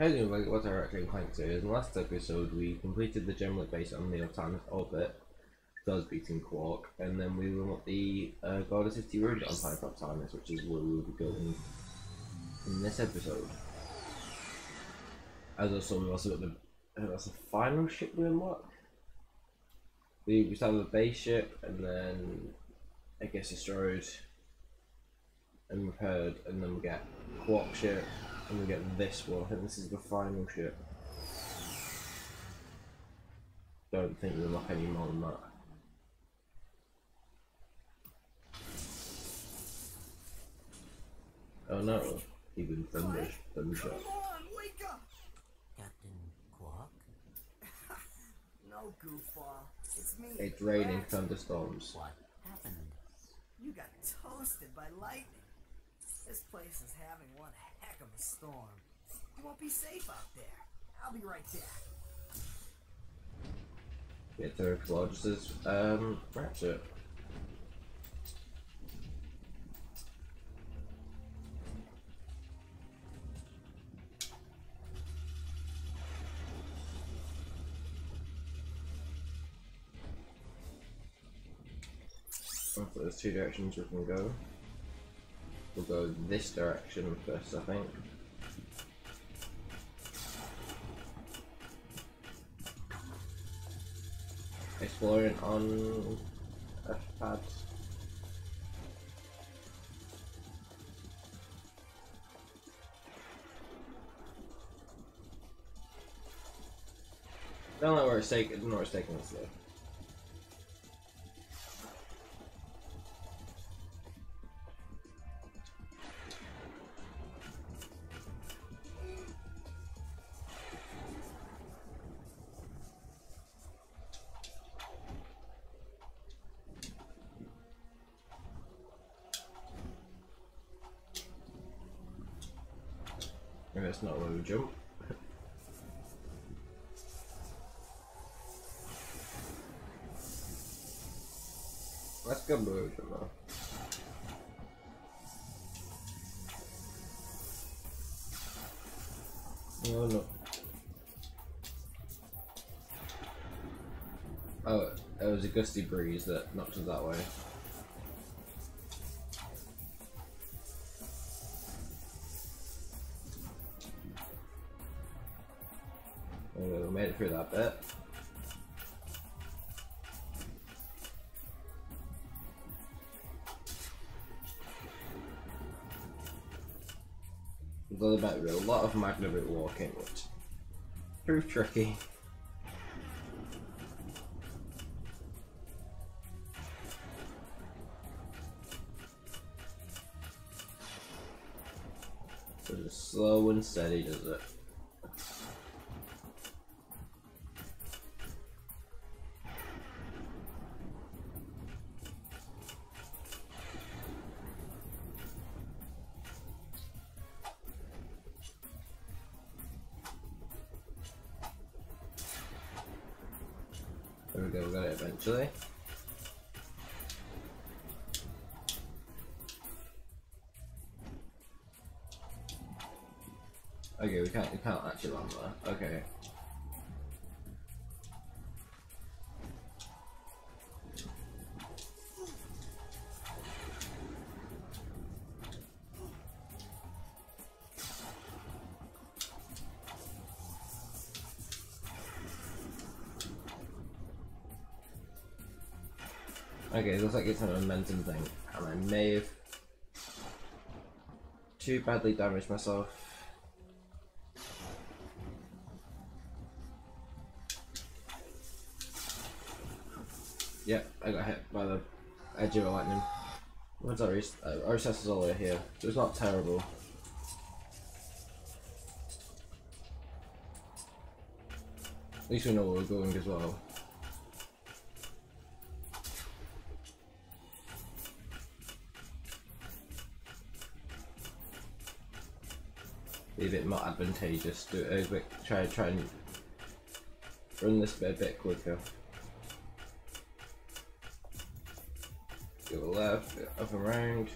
Hey everybody, what's our actually Clank series? In the last episode we completed the gem base on the Oltanis orbit, thus beating Quark, and then we went up the uh, Gorda City route on Planet Oltanis, which is where we will be going in this episode. As also we also got the uh, that's the final ship we unlock. We we start with a base ship and then it gets destroyed and repaired and then we get Quark ship and we get this one. I think this is the final ship. Don't think we unlock any more than that. Oh no, even thunder, thunder. Come on, wake up! Captain Quark? No, goofball. It's me. It's raining thunderstorms. What happened? You got toasted by lightning. This place is having one heck of a storm. You won't be safe out there. I'll be right back. Get to explode um ratchet. There's two directions we can go. We'll go this direction first, I think. Exploring on F pads. Don't know where it's taking. Don't know where it's taking us though. That's not where we jump. Let's go move though. No, no. Oh, it was a gusty breeze that knocked us that way. Through that bit. Although there might be a lot of Magneboot walking, which proved tricky. So just slow and steady does it. There we go, we got it eventually. Okay, we can't we can't actually land there. Okay. Okay, it looks like it's a momentum thing, and I may have too badly damaged myself. Yep, I got hit by the edge of a lightning. What's our res- uh, recess is all the way here, so it's not terrible. At least we know where we're going as well. be a bit more advantageous. Do it over, try, try and run this bit a bit quicker. Go left, up and round.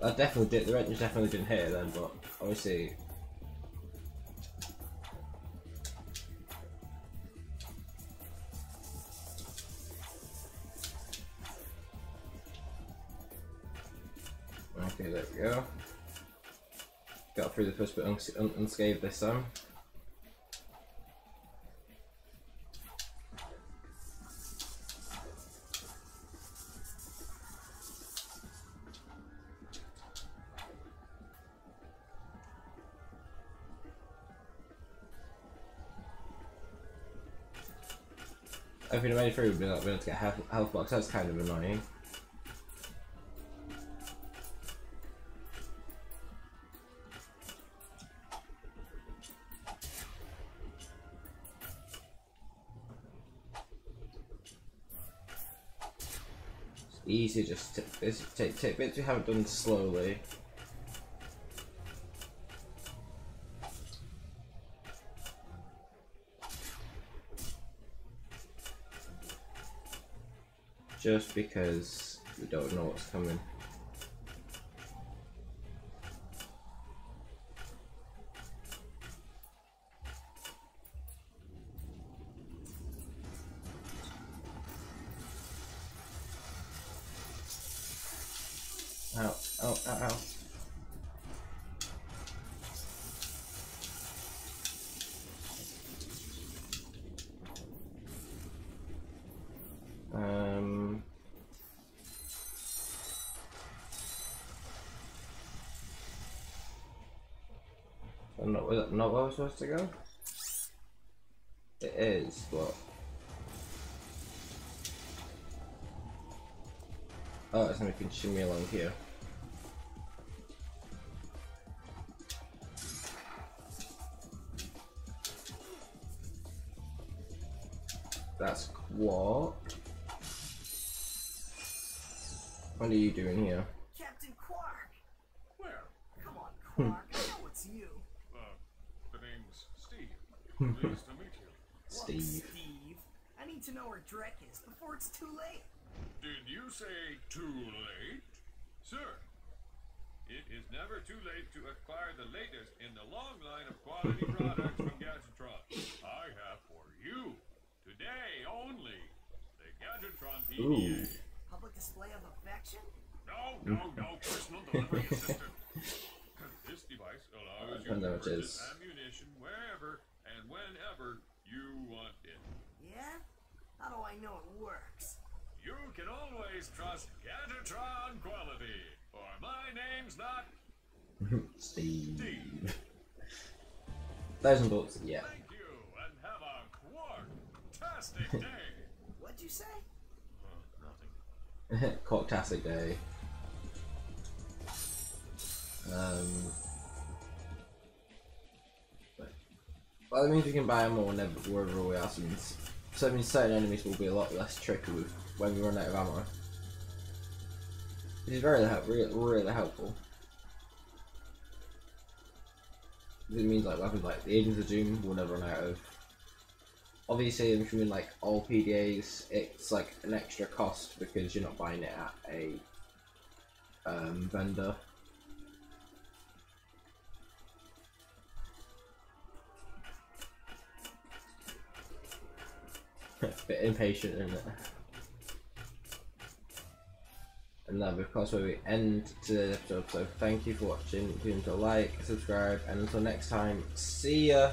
I definitely did, the wrench definitely didn't hit it then, but obviously Okay, there we go. Got through the first bit uns un unscathed this time. We made it through, we'd be not be able to get health, health box. That's kind of annoying. Easy just to this take take bits we haven't done slowly. Just because we don't know what's coming. Ow, ow, ow. Um. Not, was that not where I was supposed to go? It is, but. Oh, it's gonna me along here. That's Quark. What are you doing here? Captain Quark! Where? Come on, Quark. I know it's you. Uh, the name's Steve. Pleased to meet you. Look, Steve. Steve. I need to know where Drek is before it's too late. Did you say too late? Sir, it is never too late to acquire the latest in the long line of quality products from Gadgetron. I have for you, today only, the Gadgetron PDA. Ooh. Public display of affection? No, no, no, personal delivery assistant. this device allows you to it purchase ammunition wherever and whenever you want it. Yeah? How do I know it works? You can always trust Gadgetron quality, for my name's not Steve. Steve. Thousand bucks, yeah. Thank you, and have a quark-tastic day. What'd you say? Uh, nothing. Cocktastic day. Um. but- Well, that means we can buy ammo whenever wherever we are. So, it means, so that means certain enemies will be a lot less tricky with when we run out of ammo. Which is very help, really, really helpful. It means like weapons like the Agents of Doom will never run out of. Obviously, if you're mean like all PDAs, it's like an extra cost because you're not buying it at a um, vendor. Bit impatient, isn't it? And that, of course, where we end today's episode. So, thank you for watching. Forget to like, subscribe, and until next time, see ya.